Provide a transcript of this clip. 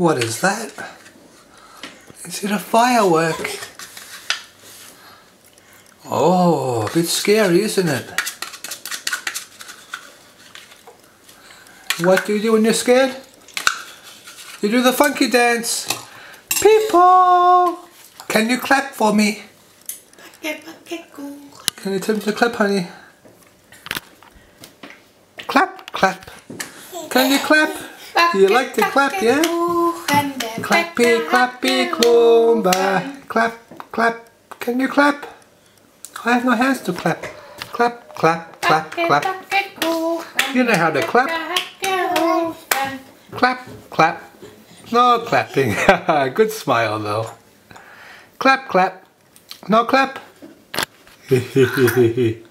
What is that? Is it a firework? Oh, a bit scary, isn't it? What do you do when you're scared? You do the funky dance. People! Can you clap for me? Can you tell me to clap, honey? Clap, clap. Can you clap? Do you like to clap, yeah? Clappy, clappy, klomba. Clap, clap. Can you clap? I have no hands to clap. Clap, clap, clap, clap. You know how to clap. Clap, clap. No clapping. Good smile though. Clap, clap. No clap.